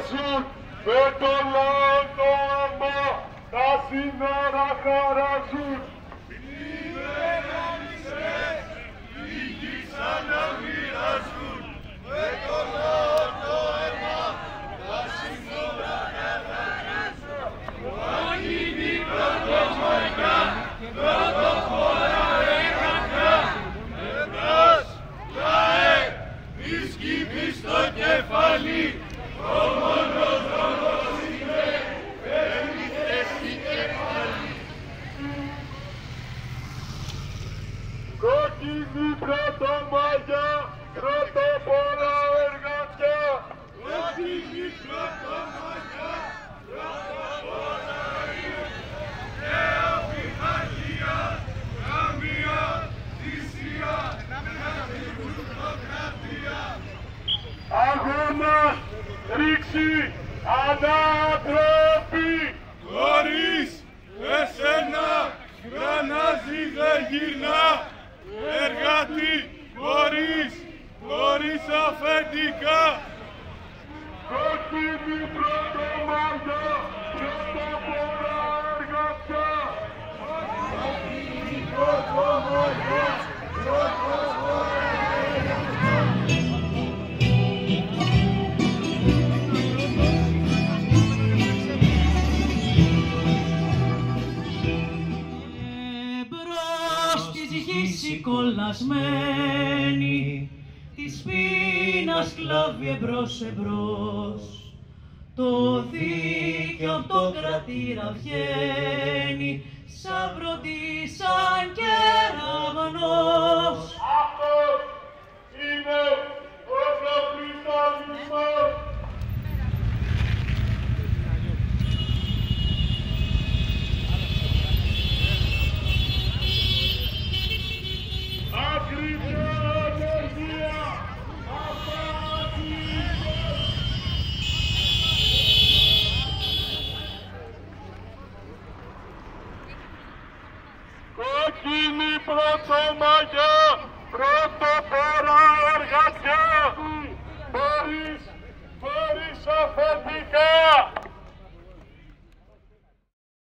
περάσουν με το λαό το αίμα τα σύνορα χαράζουν. Κόκκινη πρωτομαγιά, πρωτοπόρα εργατιά. Κόκκινη πρωτομαγιά, πρωτοπόρα εργατιά. Νέα καμία θυσία, Αγώνας, ρήξη, ανατροπή. Χωρίς εσένα γρανάζι δεν γυρνά Εργάτη χωρίς, χωρίς αφεντικά Κόκκινη πρωτομαγιά, πρωτοπόρα εργατιά. Κολλασμένη της πείνας κλάβει εμπρός εμπρός. Το δίκαιο απ' το κρατήρα βγαίνει γίνει πρωτομαγιά, πρωτοπορά εργασία, χωρίς, χωρίς αφαντή.